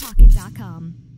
Talkit.com.